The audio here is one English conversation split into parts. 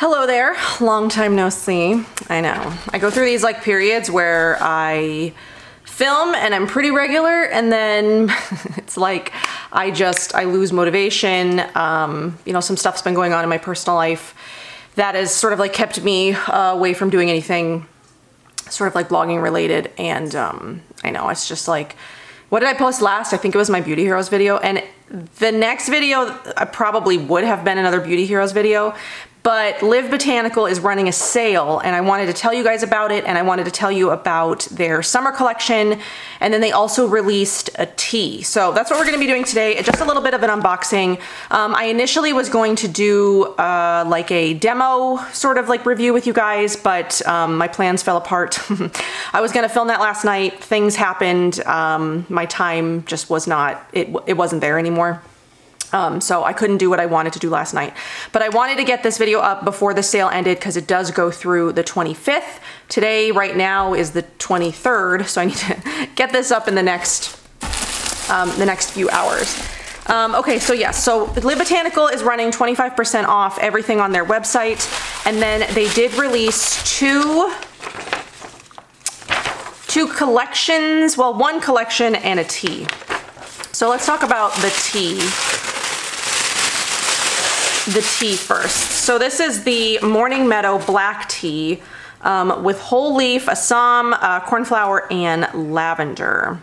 Hello there, long time no see. I know. I go through these like periods where I film and I'm pretty regular and then it's like I just, I lose motivation. Um, you know, some stuff's been going on in my personal life that has sort of like kept me uh, away from doing anything sort of like blogging related and um, I know it's just like what did I post last? I think it was my Beauty Heroes video and the next video I probably would have been another Beauty Heroes video but Live Botanical is running a sale and I wanted to tell you guys about it and I wanted to tell you about their summer collection and then they also released a tea. So that's what we're gonna be doing today, just a little bit of an unboxing. Um, I initially was going to do uh, like a demo sort of like review with you guys, but um, my plans fell apart. I was gonna film that last night, things happened, um, my time just was not, it, it wasn't there anymore. Um, so I couldn't do what I wanted to do last night. But I wanted to get this video up before the sale ended because it does go through the 25th. Today, right now, is the 23rd, so I need to get this up in the next, um, the next few hours. Um, okay, so yes, so Live Botanical is running 25% off everything on their website. And then they did release two, two collections, well, one collection and a tea. So let's talk about the tea the tea first. So this is the Morning Meadow Black Tea um, with whole leaf, Assam, uh, cornflower, and lavender.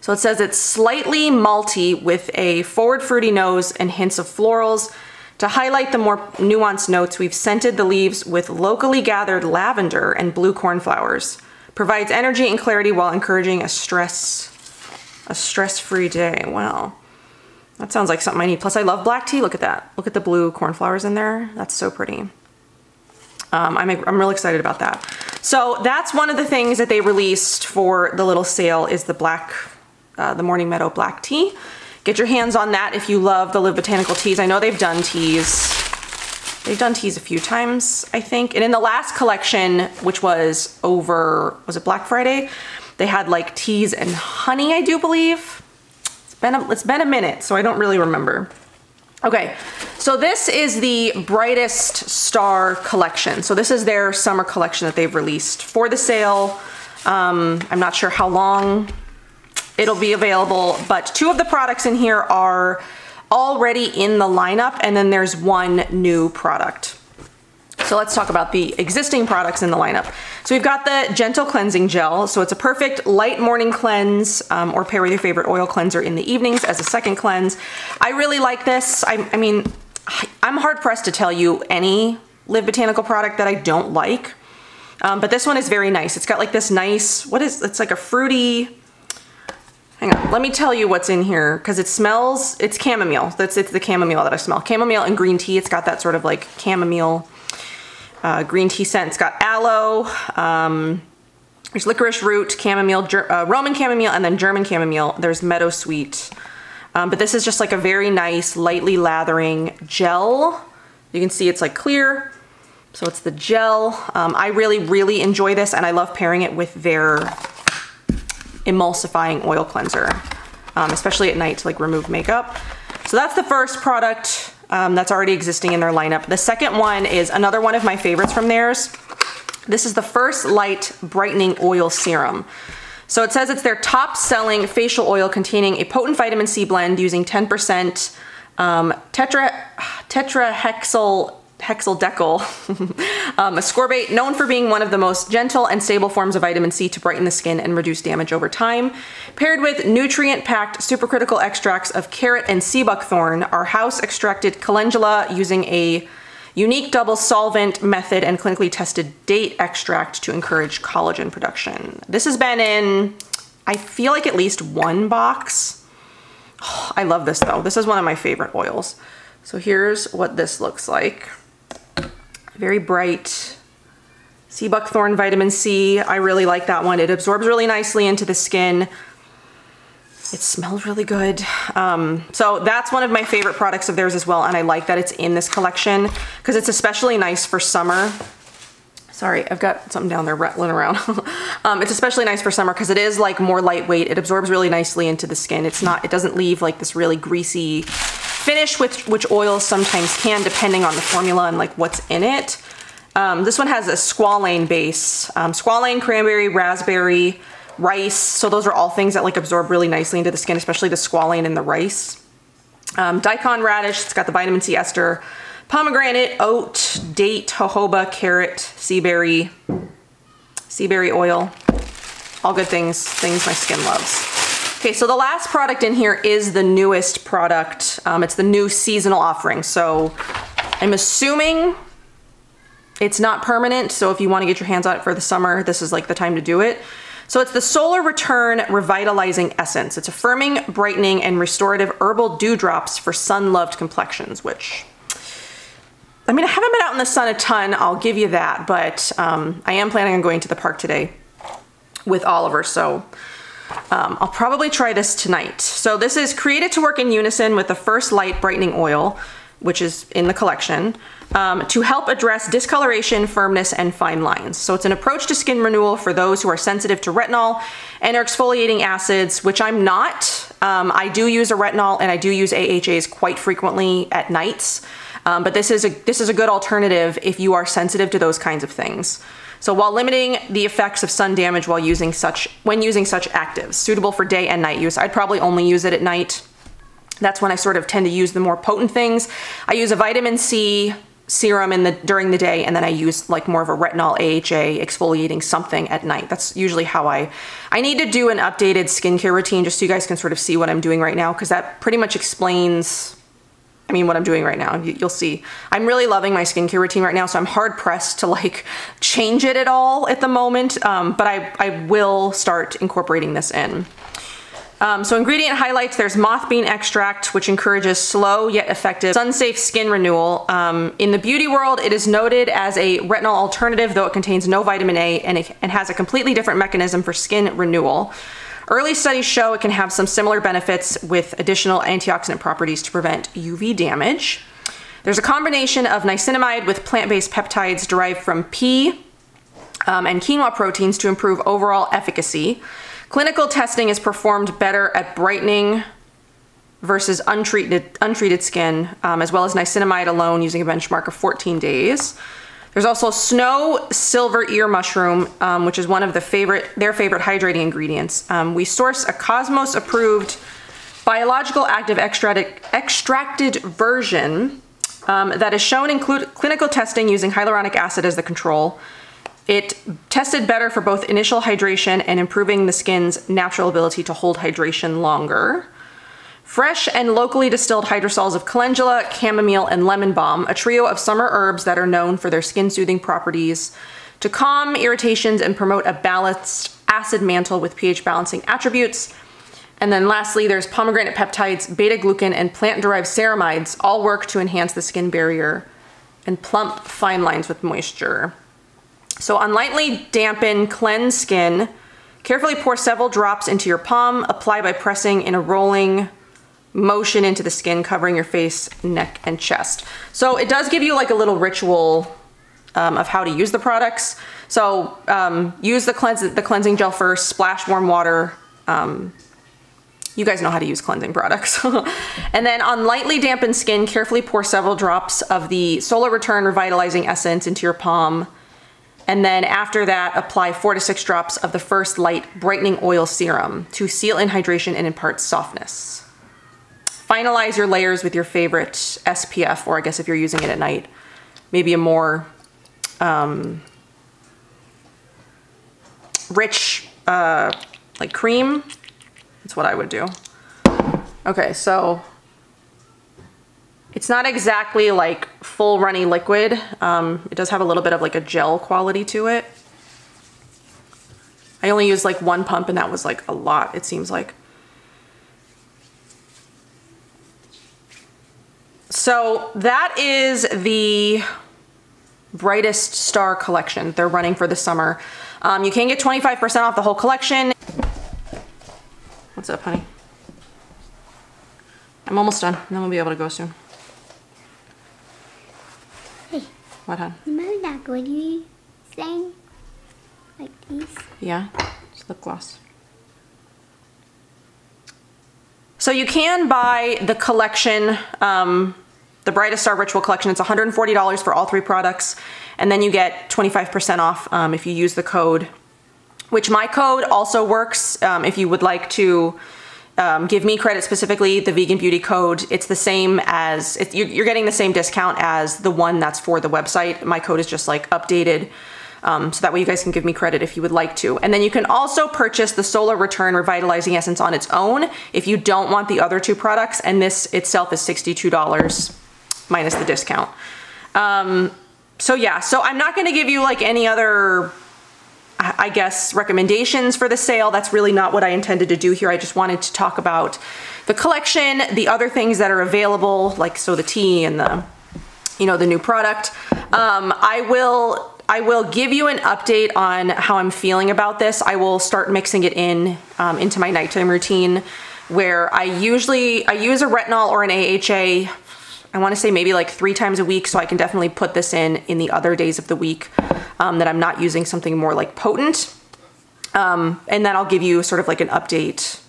So it says it's slightly malty with a forward fruity nose and hints of florals. To highlight the more nuanced notes, we've scented the leaves with locally gathered lavender and blue cornflowers. Provides energy and clarity while encouraging a stress, a stress-free day. Wow. That sounds like something I need. Plus I love black tea. Look at that. Look at the blue cornflowers in there. That's so pretty. Um, I'm, I'm really excited about that. So that's one of the things that they released for the little sale is the black, uh, the Morning Meadow black tea. Get your hands on that if you love the Live Botanical teas. I know they've done teas. They've done teas a few times, I think. And in the last collection, which was over, was it Black Friday? They had like teas and honey, I do believe been a, it's been a minute, so I don't really remember. Okay, so this is the Brightest Star collection. So this is their summer collection that they've released for the sale. Um, I'm not sure how long it'll be available, but two of the products in here are already in the lineup, and then there's one new product. So let's talk about the existing products in the lineup. So we've got the Gentle Cleansing Gel. So it's a perfect light morning cleanse um, or pair with your favorite oil cleanser in the evenings as a second cleanse. I really like this. I, I mean, I'm hard pressed to tell you any Live Botanical product that I don't like. Um, but this one is very nice. It's got like this nice, what is, it's like a fruity, hang on, let me tell you what's in here because it smells, it's chamomile. That's it's the chamomile that I smell. Chamomile and green tea. It's got that sort of like chamomile uh, green tea scent. It's got aloe, um, there's licorice root, chamomile, uh, Roman chamomile, and then German chamomile. There's meadow sweet. Um, but this is just like a very nice, lightly lathering gel. You can see it's like clear. So it's the gel. Um, I really, really enjoy this and I love pairing it with their emulsifying oil cleanser, um, especially at night to like remove makeup. So that's the first product um, that's already existing in their lineup. The second one is another one of my favorites from theirs. This is the First Light Brightening Oil Serum. So it says it's their top selling facial oil containing a potent vitamin C blend using 10% um, tetra, tetrahexyl hexyldecyl, um, ascorbate, known for being one of the most gentle and stable forms of vitamin C to brighten the skin and reduce damage over time. Paired with nutrient-packed supercritical extracts of carrot and sea buckthorn, our house-extracted calendula using a unique double solvent method and clinically tested date extract to encourage collagen production. This has been in, I feel like at least one box. Oh, I love this though. This is one of my favorite oils. So here's what this looks like. Very bright sea buckthorn vitamin C. I really like that one. It absorbs really nicely into the skin. It smells really good. Um, so that's one of my favorite products of theirs as well. And I like that it's in this collection because it's especially nice for summer. Sorry, I've got something down there rattling around. um, it's especially nice for summer because it is like more lightweight. It absorbs really nicely into the skin. It's not, it doesn't leave like this really greasy finish which, which oils sometimes can depending on the formula and like what's in it. Um, this one has a squalane base. Um, squalane, cranberry, raspberry, rice. So those are all things that like absorb really nicely into the skin, especially the squalane and the rice. Um, daikon radish, it's got the vitamin C ester. Pomegranate, oat, date, jojoba, carrot, sea berry, sea berry oil. All good things, things my skin loves. Okay, so the last product in here is the newest product. Um, it's the new seasonal offering. So I'm assuming it's not permanent. So if you wanna get your hands on it for the summer, this is like the time to do it. So it's the Solar Return Revitalizing Essence. It's affirming, brightening, and restorative herbal dewdrops for sun-loved complexions, which, I mean, I haven't been out in the sun a ton, I'll give you that, but um, I am planning on going to the park today with Oliver, so um, I'll probably try this tonight. So this is created to work in unison with the First Light Brightening Oil, which is in the collection, um, to help address discoloration, firmness, and fine lines. So it's an approach to skin renewal for those who are sensitive to retinol and are exfoliating acids, which I'm not. Um, I do use a retinol and I do use AHAs quite frequently at nights, um, but this is, a, this is a good alternative if you are sensitive to those kinds of things. So while limiting the effects of sun damage while using such when using such actives, suitable for day and night use. I'd probably only use it at night. That's when I sort of tend to use the more potent things. I use a vitamin C serum in the during the day and then I use like more of a retinol AHA exfoliating something at night. That's usually how I I need to do an updated skincare routine just so you guys can sort of see what I'm doing right now because that pretty much explains I mean, what I'm doing right now, you'll see. I'm really loving my skincare routine right now, so I'm hard pressed to like change it at all at the moment, um, but I, I will start incorporating this in. Um, so ingredient highlights, there's moth bean extract, which encourages slow yet effective sun-safe skin renewal. Um, in the beauty world, it is noted as a retinol alternative, though it contains no vitamin A and, it, and has a completely different mechanism for skin renewal. Early studies show it can have some similar benefits with additional antioxidant properties to prevent UV damage. There's a combination of niacinamide with plant-based peptides derived from pea um, and quinoa proteins to improve overall efficacy. Clinical testing is performed better at brightening versus untreated, untreated skin, um, as well as niacinamide alone using a benchmark of 14 days. There's also snow silver ear mushroom, um, which is one of the favorite, their favorite hydrating ingredients. Um, we source a Cosmos approved biological active extracted, extracted version um, that is shown in cl clinical testing using hyaluronic acid as the control. It tested better for both initial hydration and improving the skin's natural ability to hold hydration longer. Fresh and locally distilled hydrosols of calendula, chamomile, and lemon balm, a trio of summer herbs that are known for their skin soothing properties to calm irritations and promote a balanced acid mantle with pH balancing attributes. And then lastly, there's pomegranate peptides, beta glucan, and plant-derived ceramides all work to enhance the skin barrier and plump fine lines with moisture. So on lightly dampen, cleanse skin, carefully pour several drops into your palm, apply by pressing in a rolling motion into the skin, covering your face, neck, and chest. So it does give you like a little ritual um, of how to use the products. So um, use the, cleanse the cleansing gel first, splash warm water. Um, you guys know how to use cleansing products. and then on lightly dampened skin, carefully pour several drops of the Solar Return Revitalizing Essence into your palm. And then after that, apply four to six drops of the First Light Brightening Oil Serum to seal in hydration and impart softness. Finalize your layers with your favorite SPF, or I guess if you're using it at night, maybe a more um, rich, uh, like cream. That's what I would do. Okay, so it's not exactly like full runny liquid. Um, it does have a little bit of like a gel quality to it. I only used like one pump and that was like a lot, it seems like. So that is the Brightest Star collection they're running for the summer. Um, you can get 25% off the whole collection. What's up, honey? I'm almost done, and then we'll be able to go soon. Hey. What, hon? Remember that glittery thing? Like these? Yeah, it's lip gloss. So you can buy the collection, um, the Brightest Star Ritual Collection. It's $140 for all three products. And then you get 25% off um, if you use the code, which my code also works um, if you would like to um, give me credit specifically, the Vegan Beauty code. It's the same as, it, you're getting the same discount as the one that's for the website. My code is just like updated. Um, so that way you guys can give me credit if you would like to. And then you can also purchase the Solar Return Revitalizing Essence on its own if you don't want the other two products. And this itself is $62 minus the discount. Um, so yeah, so I'm not gonna give you like any other I guess, recommendations for the sale. That's really not what I intended to do here. I just wanted to talk about the collection, the other things that are available, like so the tea and the, you know, the new product. Um, I will I will give you an update on how I'm feeling about this. I will start mixing it in um, into my nighttime routine where I usually, I use a retinol or an AHA I want to say maybe like three times a week, so I can definitely put this in in the other days of the week um, that I'm not using something more like potent. Um, and then I'll give you sort of like an update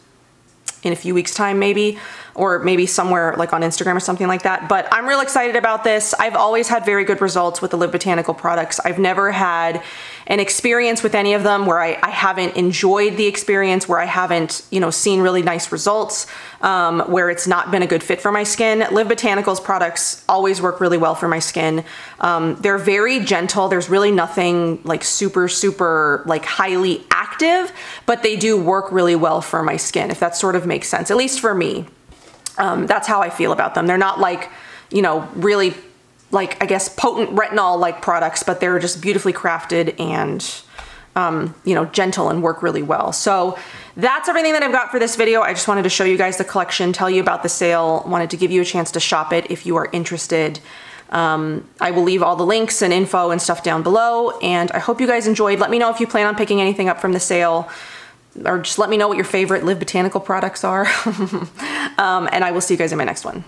in a few weeks time maybe or maybe somewhere like on Instagram or something like that. But I'm real excited about this. I've always had very good results with the Live Botanical products. I've never had an experience with any of them where I, I haven't enjoyed the experience, where I haven't, you know, seen really nice results, um, where it's not been a good fit for my skin. Live Botanicals products always work really well for my skin. Um, they're very gentle. There's really nothing like super, super like highly active, but they do work really well for my skin, if that sort of makes sense, at least for me. Um, that's how I feel about them. They're not like, you know, really like, I guess, potent retinol-like products, but they're just beautifully crafted and, um, you know, gentle and work really well. So that's everything that I've got for this video. I just wanted to show you guys the collection, tell you about the sale, wanted to give you a chance to shop it if you are interested. Um, I will leave all the links and info and stuff down below, and I hope you guys enjoyed. Let me know if you plan on picking anything up from the sale or just let me know what your favorite Live Botanical products are. um, and I will see you guys in my next one.